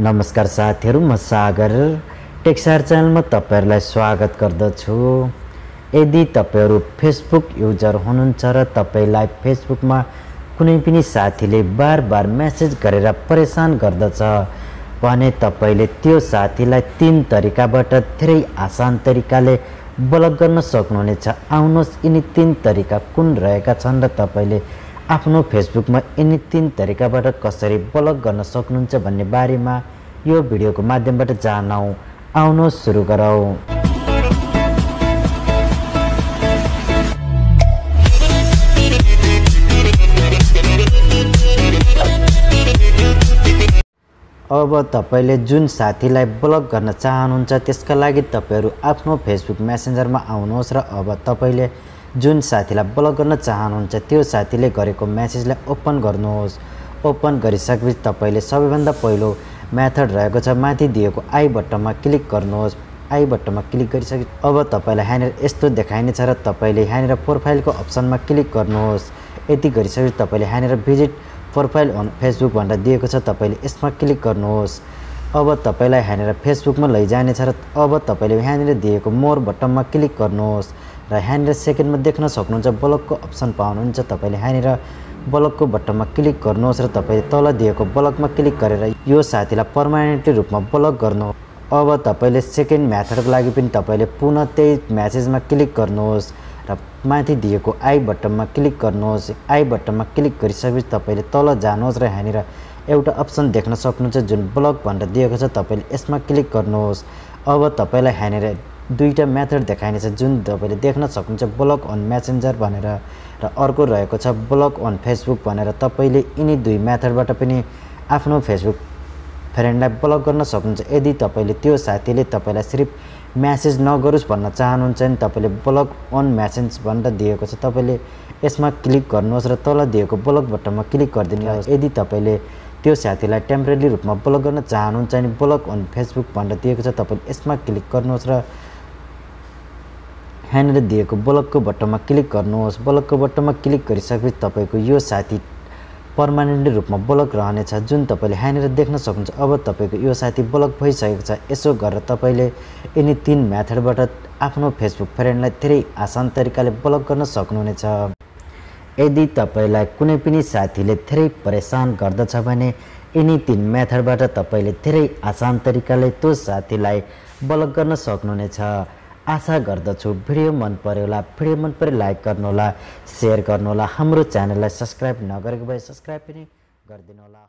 नमस्कार साथीहरू म सागर टेक्सार च्यानलमा तपाईँहरूलाई स्वागत गर्दछु। यदि तपाईँहरू फेसबुक युजर हुनुहुन्छ र तपाईँलाई फेसबुकमा कुनै पनि साथीले बार बार मेसेज गरेर परेसान गर्दछ भने तपाईँले त्यो साथीलाई तिन तरिकाबाट धेरै आसान तरिकाले ब्लक गर्न सक्नुहुनेछ। आउनुहोस् यिनी तिन तरिका कुन रहेका छन् र तपाईँले आफ्नो फेसबुकमा यिनी तिन तरिकाबाट कसरी ब्लक गर्न सक्नुहुन्छ भन्ने बारेमा यो भिडियोको माध्यमबाट जानौँ। आउनुहोस् सुरु गरौँ। अब तपाईँले जुन साथीलाई ब्लक गर्न चाहनुहुन्छ त्यसका लागि तपाईँहरू आफ्नो फेसबुक मेसेन्जरमा आउनुहोस् र अब तपाईँले जुन साथीलाई ब्लक गर्न चाहनुहुन्छ त्यो साथीले गरेको मेसेजलाई ओपन गर्नुहोस्। ओपन गरिसकेपछि तपाईँले सबैभन्दा पहिलो मेथड रहेको छ माथि दिएको आई बटनमा क्लिक गर्नुहोस्। आई बटनमा क्लिक गरिसके अब तपाईँलाई यहाँनिर यस्तो देखाइनेछ र तपाईँले यहाँनिर प्रोफाइलको अप्सनमा क्लिक गर्नुहोस्। यति गरिसकेपछि तपाईँले यहाँनिर भिजिट प्रोफाइल अन फेसबुक भनेर दिएको छ तपाईँले यसमा क्लिक गर्नुहोस्। अब तपाईँलाई यहाँनिर फेसबुकमा लैजानेछ र अब तपाईँले यहाँनिर दिएको मोर बटनमा क्लिक गर्नुहोस्। र यहाँनिर सेकेन्डमा देख्न सक्नुहुन्छ ब्लकको अप्सन पाउनुहुन्छ। तपाईँले यहाँनिर ब्लकको बटनमा क्लिक गर्नुहोस् र तपाईँले तल दिएको ब्लकमा क्लिक गरेर यो साथीलाई पर्मानेन्टली रूपमा ब्लक गर्नु अब तपाईँले सेकेन्ड मेथडको लागि पनि तपाईँले पुनः त्यही म्यासेजमा क्लिक गर्नुहोस् र माथि दिएको आई बटनमा क्लिक गर्नुहोस्। आई बटनमा क्लिक गरिसकेपछि तपाईँले तल जानुहोस् र यहाँनिर एउटा अप्सन देख्न सक्नुहुन्छ जुन ब्लक भनेर दिएको छ तपाईँले यसमा क्लिक गर्नुहोस्। अब तपाईँलाई यहाँनिर दुईवटा मेथड देखाइनेछ जुन तपाईँले देख्न सक्नुहुन्छ। ब्लक अन मेसेन्जर भनेर र अर्को रहेको छ ब्लक अन फेसबुक भनेर। तपाईँले यिनी दुई मेथडबाट पनि आफ्नो फेसबुक फ्रेन्डलाई ब्लक गर्न सक्नुहुन्छ। यदि तपाईँले त्यो साथीले तपाईँलाई सिर्फ म्यासेज नगरोस् भन्न चाहनुहुन्छ भने तपाईँले ब्लक अन म्यासेज भनेर दिएको छ। तपाईँले यसमा क्लिक गर्नुहोस् र तल दिएको ब्लक बटनमा क्लिक गरिदिनुहोस्। यदि तपाईँले त्यो साथीलाई टेम्परेरी रूपमा ब्लक गर्न चाहनुहुन्छ भने ब्लक अन फेसबुक भनेर दिएको छ तपाईँले यसमा क्लिक गर्नुहोस् र यहाँनिर दिएको ब्लकको बटनमा क्लिक गर्नुहोस्। ब्लकको बटनमा क्लिक गरिसकेपछि तपाईँको यो साथी पर्मानेन्टली रूपमा ब्लक रहनेछ जुन तपाईँले यहाँनिर देख्न सक्नुहुन्छ। अब तपाईँको यो साथी ब्लक भइसकेको छ। यसो गरेर तपाईँले यिनी तिन मेथडबाट आफ्नो फेसबुक फ्रेन्डलाई धेरै आसान तरिकाले ब्लक गर्न सक्नुहुनेछ। यदि तपाईँलाई कुनै पनि साथीले धेरै परेसान गर्दछ भने यिनी तिन मेथडबाट तपाईँले धेरै आसान तरिकाले त्यो साथीलाई ब्लक गर्न सक्नुहुनेछ। आशा गर्दछु भिडियो मन पऱ्यो होला। भिडियो मन पऱ्यो लाइक गर्नुहोला सेयर गर्नुहोला हाम्रो च्यानललाई सब्सक्राइब नगरेको भए सब्सक्राइब पनि गरिदिनु होला।